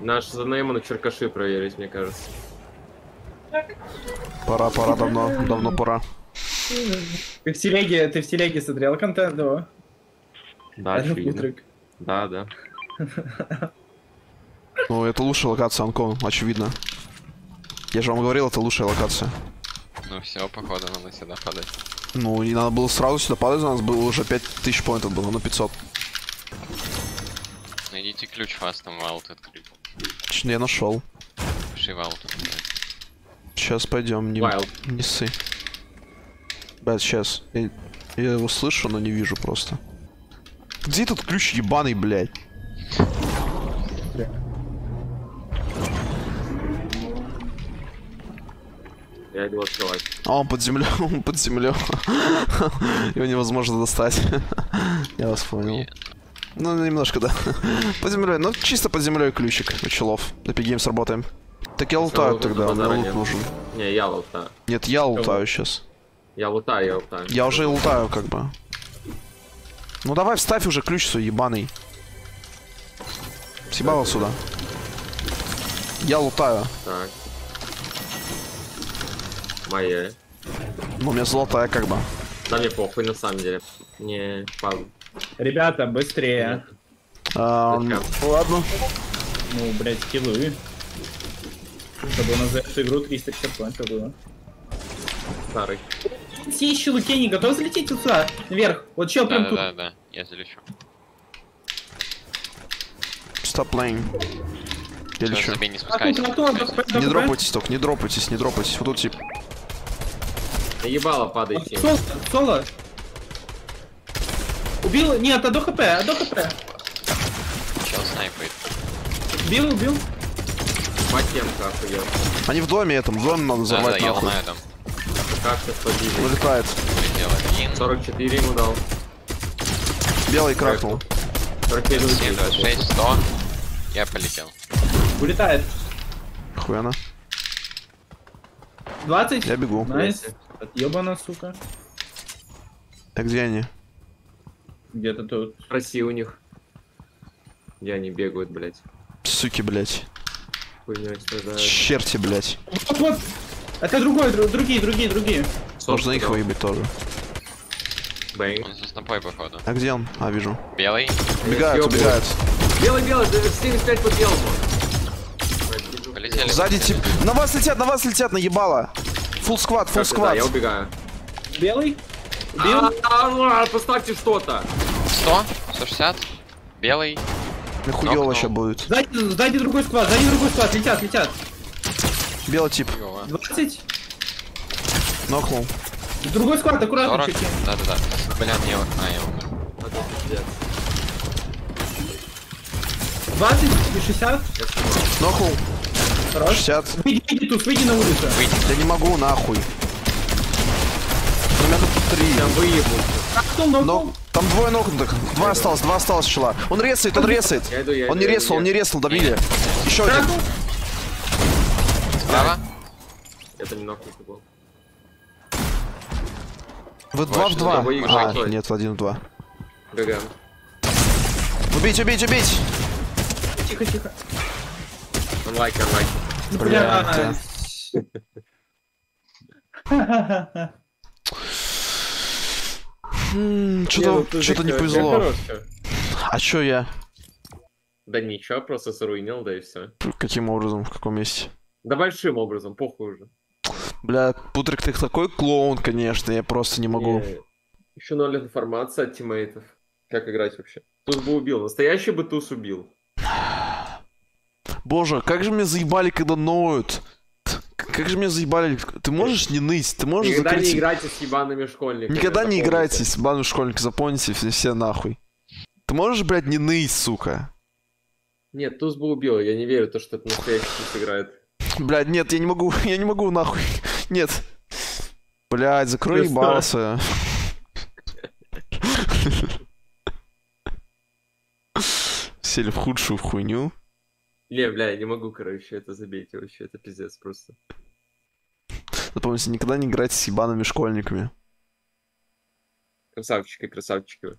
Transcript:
Наш занаємо на черкаши проверить, мне кажется. Пора, пора, давно, давно пора. Ты в телеге, ты в телеге смотрел контент, да? Да. Да, да. Ну, это лучшая локация Анкон, очевидно. Я же вам говорил, это лучшая локация. Ну все, походу, надо сюда падать. Ну, не надо было сразу сюда падать, у нас было уже 5000 поинтов было, ну 500. Найдите ключ фастом, ваут открыть. Ч- Я нашел. Сейчас пойдем, не, Wild. не ссы. Блять, сейчас. Я, я его слышу, но не вижу просто. Где этот ключ ебаный, блядь? Я иду открывать. А он под землей, он под землей. Его невозможно достать. Я вас понял. Ну, немножко, да. Под землей. Ну, чисто под землей ключик у челов. На пигейм сработаем. Так я лутаю тогда, мне лут нужен. Не, я лутаю. Нет, я лутаю сейчас. Я лутаю, я лутаю. Я уже лутаю, как бы. Ну давай вставь уже ключ свой ебаный. Съебал сюда. Я лутаю. Так. Моя. Ну, у меня золотая, как бы. Да мне похуй на самом деле. Не, падаю. Ребята, быстрее. Зачем? ладно. Ну, блядь, киллы. Чтобы у нас за эту игру 350 поинтов было. Старый. Все еще луки не готовы залететь вот сюда, наверх. Вот чел прям тут. Да-да-да, я залечу. Stop playing. Я лечу. не спускайся. а, спускайся. Не дропайтесь только, не дропайтесь, не дропайтесь. Вот тут тип. Наебало падайте. Соло, соло. Убил, нет, а до хп, а до хп. Чел снайпает. Убил, убил. Матемка охуел. Они в доме этом, в доме надо взорвать я нахуй. ломаю там. Как сейчас побили? Вылетает. Улетел один. 44 ему дал. Белый кракнул. 45 7, 26, 100. Я полетел. Улетает. Хуяна. 20. Я бегу. Найс. Отъебана, сука. А где они? Где-то тут. Спроси у них. Где они бегают, блядь. Суки, блядь. Хуйней страдают. Черти, блядь. Вот, вот. Это другой, дру- другие, другие, другие. Нужно их выебать тоже. Бэнг. Он за снопой, походу. А где он? А, вижу. Белый. Убегают, убегают. Белый, белый, да, 75 по белому. Полетели. Сзади тип. На вас летят, на вас летят, наебало. Фул сквад, фул Да, сквад. я убегаю. Белый. Убил. А, а, а, поставьте что-то. 100, 160. Белый. Нахуёво Нокнул. сейчас будет. Сзади, сзади другой склад, сзади другой склад. Летят, летят. Белый тип. Хуёво. 20. Нокнул. Другой склад, аккуратно. 40. чуть-чуть. Да-да-да. Бля, мне... А, я умер. А то пиздец. 20 и 60. Я снимаю. Нокнул. Хорош. 60. Выйди, выйди тут, выйди на улицу. Я не могу, нахуй. У меня тут три. Я выебу. Но там двое нокнутых. Два осталось, два осталось чела. Он ресает, он ресает. Я иду, я Он иду, не ресал, он не ресал, добили. Еще один. Справа. Это не нокнутый был. Вы два в два. А, нет, один в два. ГГ. Убить, убить, убить! Тихо, тихо. Онлайк, онлайк. Бля, ну Что-то что не повезло. А чё я? Да ничего, просто заруинил, да и все. Каким образом? В каком месте? Да большим образом, похуй уже. Бля, Путрик, ты такой клоун, конечно, я просто не могу. Еще ноль информации от тиммейтов. Как играть вообще? Туз бы убил. Настоящий бы туз убил. Боже, как же меня заебали, когда ноют. Как же меня заебали. Ты можешь не ныть? Ты можешь Никогда закрыть... не играйте с ебаными школьниками. Никогда не запомните. играйте с бану школьника, запомните все, все нахуй. Ты можешь, блядь, не ныть, сука? Нет, туз бы убил. Я не верю, то, что это настоящий туз играет. Блядь, нет, я не могу, я не могу, нахуй. Нет. Блядь, закрой свое. Сели в худшую хуйню. Не, бля, я не могу, короче, это забейте вообще. Это пиздец просто. Запомните, никогда не играйте с ебаными школьниками. Красавчики, красавчики.